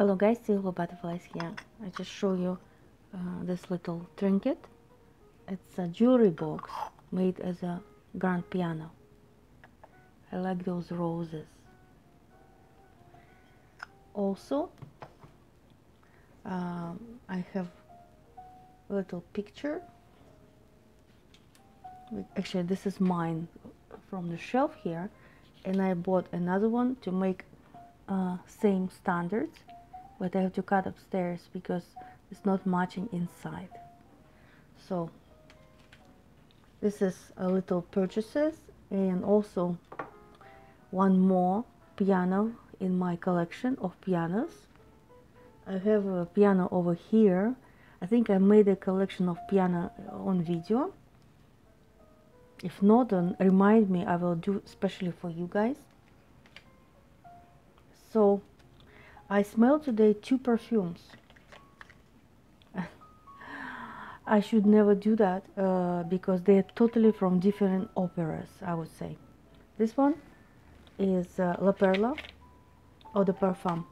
Hello guys, Silver Butterflies here. I just show you uh, this little trinket. It's a jewelry box made as a grand piano. I like those roses. Also, um, I have a little picture. Actually, this is mine from the shelf here, and I bought another one to make uh, same standards but I have to cut upstairs because it's not matching inside. So this is a little purchases and also one more piano in my collection of pianos. I have a piano over here. I think I made a collection of piano on video. If not then remind me I will do especially for you guys. So I smell today two perfumes. I should never do that uh, because they're totally from different operas, I would say. This one is uh, La Perla eau de Parfum.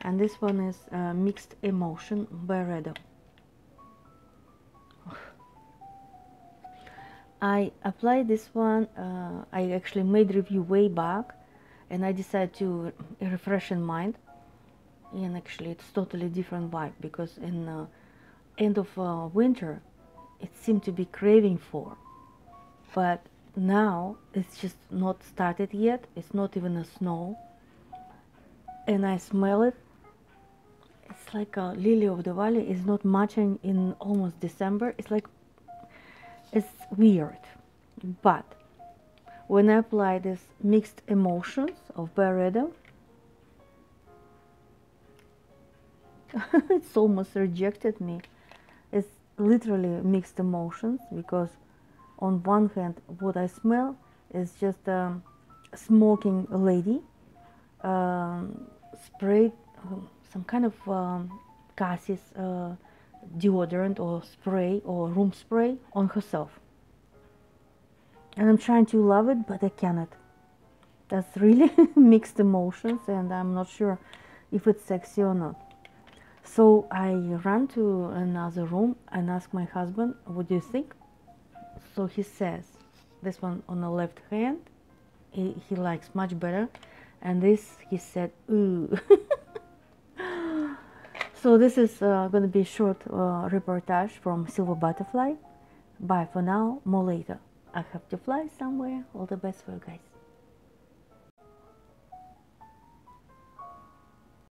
And this one is uh, Mixed Emotion Byredo. I applied this one, uh, I actually made review way back and I decided to refresh in mind. And actually it's totally different vibe because in uh, end of uh, winter it seemed to be craving for. But now it's just not started yet. It's not even a snow. And I smell it. It's like a lily of the valley. Is not matching in almost December. It's like it's weird. But when I apply this mixed emotions of Byredo, it's almost rejected me. It's literally mixed emotions because on one hand what I smell is just a smoking lady um, sprayed um, some kind of um, Cassis uh, deodorant or spray or room spray on herself and I'm trying to love it but I cannot. That's really mixed emotions and I'm not sure if it's sexy or not. So I ran to another room and asked my husband what do you think? So he says this one on the left hand he, he likes much better. And this he said ooh. So this is uh, going to be a short uh, reportage from silver butterfly. Bye for now more later I have to fly somewhere. All the best for you guys.